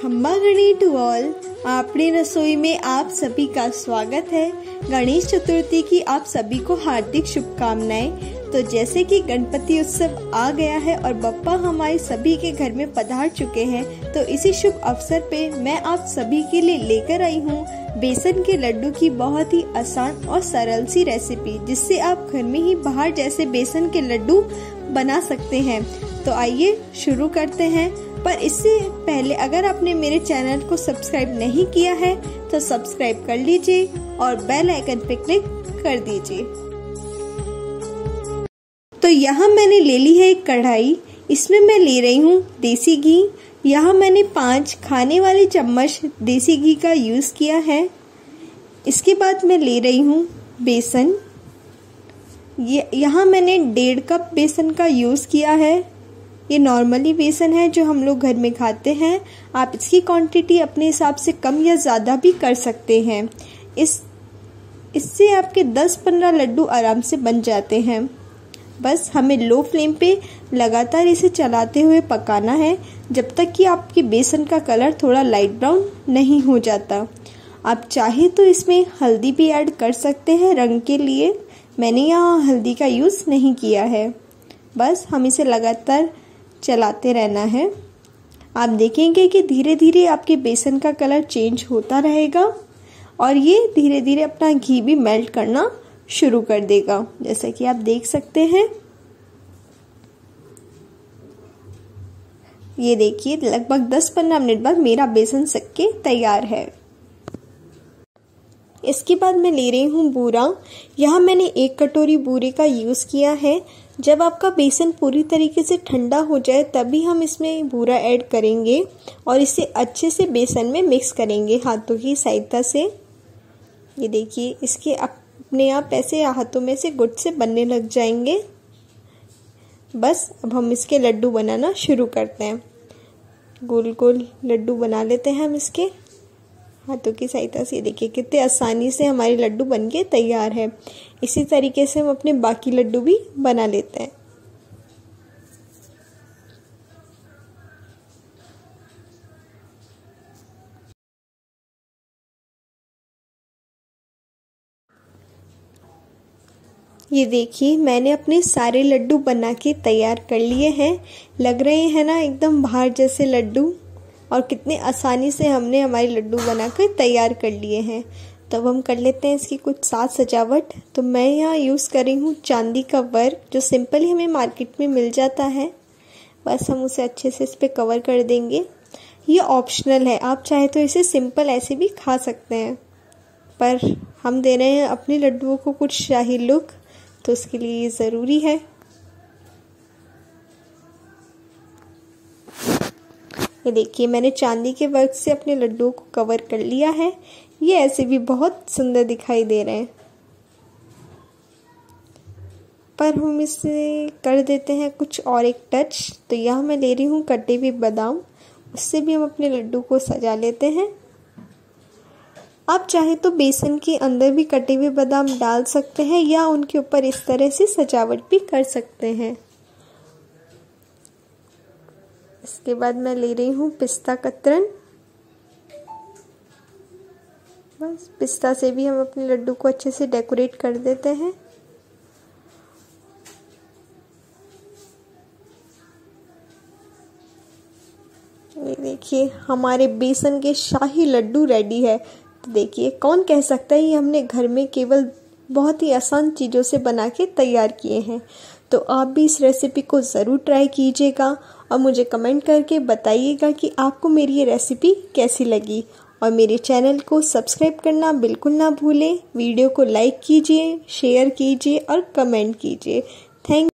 खम्बा गणी to all अपनी रसोई में आप सभी का स्वागत है। गणेश चतुर्थी की आप सभी को हार्दिक शुभकामनाएँ। तो जैसे कि गणपति उत्सव आ गया है और बप्पा हमारे सभी के घर में पधार चुके हैं तो इसी शुभ अवसर पे मैं आप सभी के लिए लेकर आई हूँ बेसन के लड्डू की बहुत ही आसान और सरल सी रेसिपी जिससे आप घर में ही बाहर जैसे बेसन के लड्डू बना सकते हैं। तो आइए शुरू करते हैं। पर इससे पहले अगर आपने मेरे चैनल को सब्सक्राइब नहीं किया है तो सब्सक्राइब कर लीजिए और बेल आइकन पे क्लिक कर दीजिए। तो यहाँ मैंने ले ली है एक कढ़ाई। इसमें मैं ले रही हूँ देसी घी। यहाँ मैंने पाँच खाने वाले चम्मच देसी घी का यूज़ किया है। इसके बाद मैं ले रही हूँ बेसन। यहाँ मैंने डेढ़ कप बेसन का यूज़ किया है। ये नॉर्मली बेसन है जो हम लोग घर में खाते हैं। आप इसकी क्वांटिटी अपने हिसाब से कम या ज़्यादा भी कर सकते हैं। इस, इससे आपके 10-15 लड्डू आराम से बन जाते हैं। बस हमें लो फ्लेम पे लगातार इसे चलाते हुए पकाना है, जब तक कि आपके बेसन का कलर थोड़ा लाइट ब्राउन नहीं हो जाता। आप चाहे तो इसमें हल्दी भी ऐड कर सकते हैं रंग के लिए। मैंने यहाँ हल्दी का यूज़ नहीं किया है। बस हम इसे लगातार चलाते रहना है। आप देखेंगे कि धीरे धीरे आपके बेसन का कलर चेंज होता रहेगा और ये धीरे धीरे अपना घी भी मेल्ट करना शुरू कर देगा। जैसा कि आप देख सकते हैं। ये देखिए, लगभग 10-15 मिनट बाद मेरा बेसन सक्के तैयार है। इसके बाद मैं ले रही हूँ बूरा। यहाँ मैंने एक कटोरी बूरे का यूज़ किया है। जब आपका बेसन पूरी तरीके से ठंडा हो जाए, तभी हम इसमें बूरा ऐड करेंगे और इसे अच्छे से बेसन में मिक्स करेंगे हाथों की सहायता से। ये देखिए, इसके अपने आप ऐसे हाथों में से गुट से बनने लग जाएँगे। बस, अब हम इसके लड्डू बनाना शुरू करते हैं। गोल गोल लड्डू बना लेते हैं हम इसके। हाथों की सहायता से। देखिए, कितने आसानी से हमारे लड्डू बन के तैयार है। इसी तरीके से हम अपने बाकी लड्डू भी बना लेते हैं। ये देखिए, मैंने अपने सारे लड्डू बना के तैयार कर लिए हैं। लग रहे हैं ना, एकदम बाहर जैसे लड्डू। और कितने आसानी से हमने हमारे लड्डू बनाकर तैयार कर लिए हैं। तो अब हम कर लेते हैं इसकी कुछ साथ सजावट। तो मैं यहाँ यूज़ कर रही हूँ चांदी का वर्क, जो सिंपल ही हमें मार्केट में मिल जाता है। बस हम उसे अच्छे से इस पर कवर कर देंगे। ये ऑप्शनल है। आप चाहे तो इसे सिंपल ऐसे भी खा सकते हैं। पर हम दे रहे हैं अपने लड्डुओं को कुछ शाही लुक तो उसके लिए ये ज़रूरी है। ये देखिए, मैंने चांदी के वर्क से अपने लड्डू को कवर कर लिया है। ये ऐसे भी बहुत सुंदर दिखाई दे रहे हैं। पर हम इसे कर देते हैं कुछ और एक टच तो यहाँ मैं ले रही हूँ कटे हुए बादाम। उससे भी हम अपने लड्डू को सजा लेते हैं। आप चाहे तो बेसन के अंदर भी कटे हुए बादाम डाल सकते हैं या उनके ऊपर इस तरह से सजावट भी कर सकते हैं। इसके बाद मैं ले रही हूँ पिस्ता कतरन। बस, पिस्ता से भी हम अपने लड्डू को अच्छे से डेकोरेट कर देते हैं। ये देखिए, हमारे बेसन के शाही लड्डू रेडी है। तो देखिए, कौन कह सकता है ये हमने घर में केवल बहुत ही आसान चीज़ों से बना के तैयार किए हैं। तो आप भी इस रेसिपी को ज़रूर ट्राई कीजिएगा और मुझे कमेंट करके बताइएगा कि आपको मेरी ये रेसिपी कैसी लगी। और मेरे चैनल को सब्सक्राइब करना बिल्कुल ना भूलें। वीडियो को लाइक कीजिए शेयर कीजिए और कमेंट कीजिए। थैंक